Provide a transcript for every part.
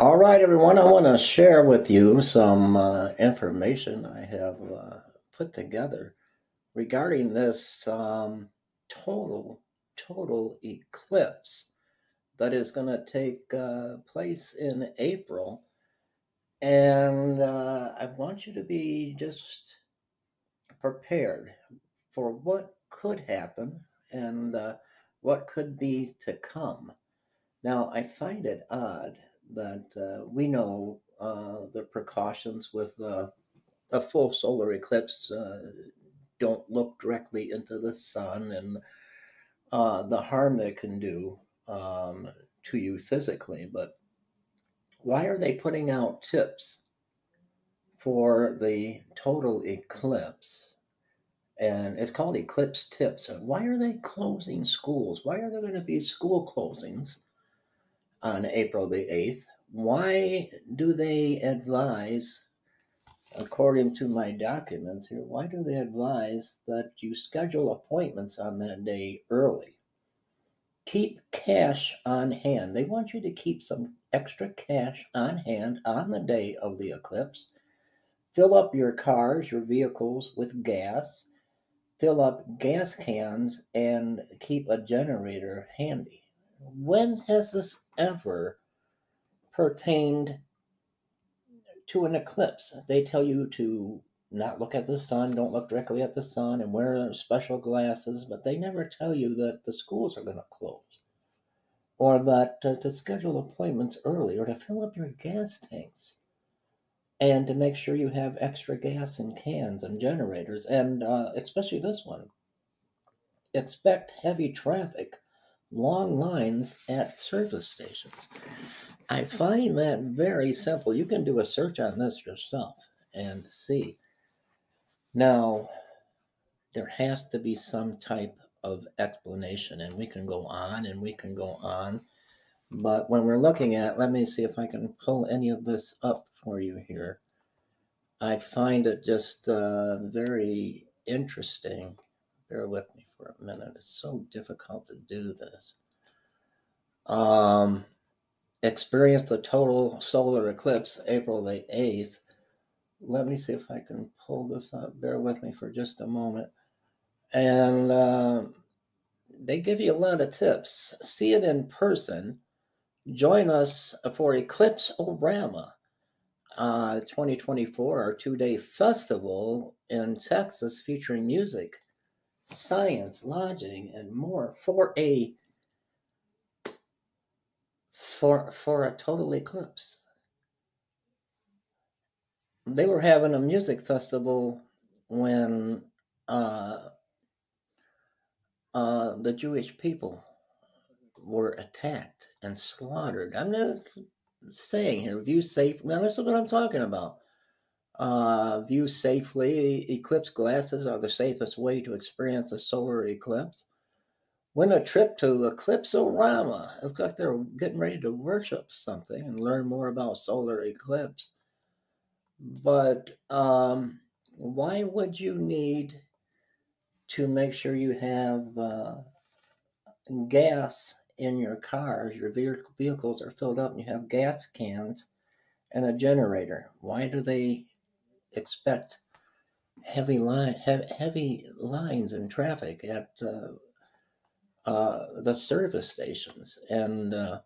All right, everyone. I want to share with you some uh, information I have uh, put together regarding this um, total total eclipse that is going to take uh, place in April, and uh, I want you to be just prepared for what could happen and uh, what could be to come. Now, I find it odd that uh, we know uh, the precautions with the a full solar eclipse uh, don't look directly into the sun and uh, the harm they can do um, to you physically. But why are they putting out tips for the total eclipse? And it's called Eclipse Tips. Why are they closing schools? Why are there going to be school closings? On April the 8th. Why do they advise, according to my documents here, why do they advise that you schedule appointments on that day early? Keep cash on hand. They want you to keep some extra cash on hand on the day of the eclipse. Fill up your cars, your vehicles with gas. Fill up gas cans and keep a generator handy when has this ever pertained to an eclipse? They tell you to not look at the sun, don't look directly at the sun, and wear special glasses, but they never tell you that the schools are going to close or that uh, to schedule appointments early or to fill up your gas tanks and to make sure you have extra gas in cans and generators, and uh, especially this one. Expect heavy traffic long lines at service stations. I find that very simple. You can do a search on this yourself and see. Now, there has to be some type of explanation, and we can go on and we can go on. But when we're looking at, let me see if I can pull any of this up for you here. I find it just uh, very interesting. Bear with me for a minute. It's so difficult to do this. Um, experienced the total solar eclipse April the 8th. Let me see if I can pull this up. Bear with me for just a moment. And uh, they give you a lot of tips. See it in person. Join us for Eclipse Orama uh, 2024, our two day festival in Texas featuring music science, lodging, and more for a for for a total eclipse. They were having a music festival when uh, uh, the Jewish people were attacked and slaughtered. I'm just saying here, view safe. Now, this is what I'm talking about. Uh, view safely. Eclipse glasses are the safest way to experience a solar eclipse. Win a trip to Eclipse-O-Rama. It's like they're getting ready to worship something and learn more about solar eclipse. But um, why would you need to make sure you have uh, gas in your cars? Your vehicles are filled up and you have gas cans and a generator. Why do they expect heavy line heavy lines and traffic at uh, uh, the service stations. And uh,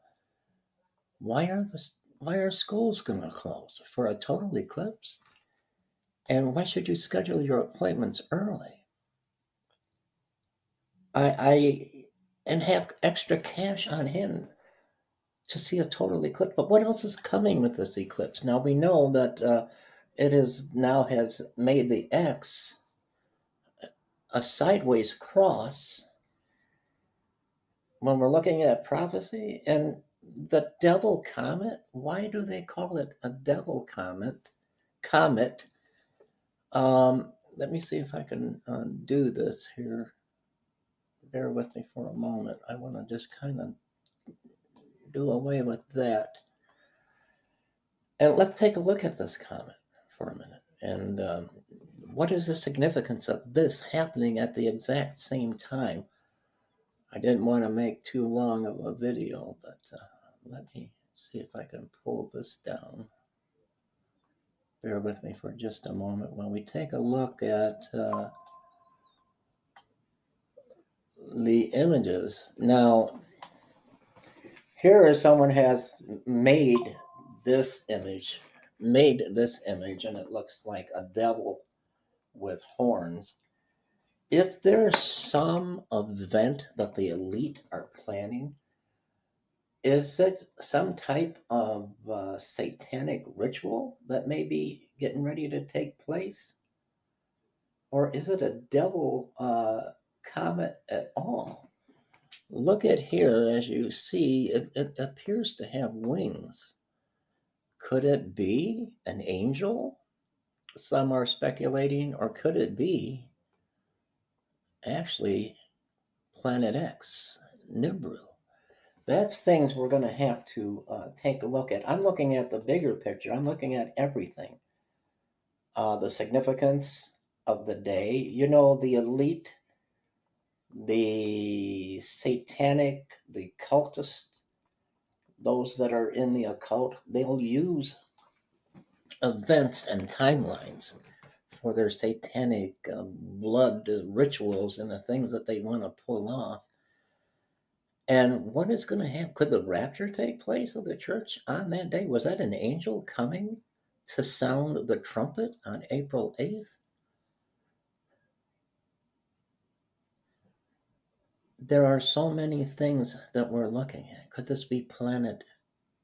why are the why are schools going to close for a total eclipse? And why should you schedule your appointments early? I i and have extra cash on hand to see a total eclipse. But what else is coming with this eclipse? Now we know that uh, it is now has made the X a sideways cross when we're looking at prophecy. And the devil comet why do they call it a devil comet? Comet. Um let me see if i can uh, do this here. Bear with me for a moment. I want to just kind of do away with that. And let's take a look at this comet for a minute. And um, what is the significance of this happening at the exact same time? I didn't want to make too long of a video, but uh, let me see if I can pull this down. Bear with me for just a moment. When we take a look at uh, the images, now here is someone has made this image, made this image, and it looks like a devil with horns. Is there some event that the elite are planning? Is it some type of uh, satanic ritual that may be getting ready to take place? Or is it a devil uh, comet at all? Look at here, as you see, it, it appears to have wings. Could it be an angel? Some are speculating, or could it be actually Planet X, Nibiru? That's things we're going to have to uh, take a look at. I'm looking at the bigger picture, I'm looking at everything. Uh, the significance of the day. You know, the elite, the satanic, the cultist, those that are in the occult, they'll use events and timelines for their satanic uh, blood rituals and the things that they want to pull off. And what is going to happen? Could the rapture take place of the church on that day? Was that an angel coming to sound the trumpet on April 8th? There are so many things that we're looking at. Could this be planet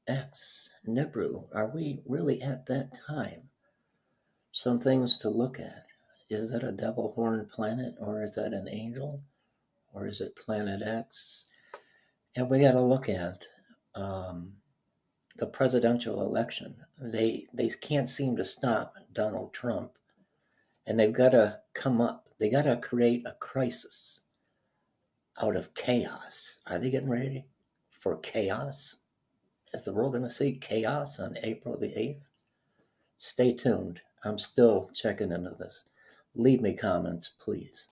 X, Nibiru? Are we really at that time? Some things to look at. Is that a devil-horned planet or is that an angel? Or is it planet X? And we got to look at um, the presidential election. They they can't seem to stop Donald Trump, and they've got to come up. They got to create a crisis out of chaos. Are they getting ready for chaos? Is the world going to see chaos on April the 8th? Stay tuned. I'm still checking into this. Leave me comments, please.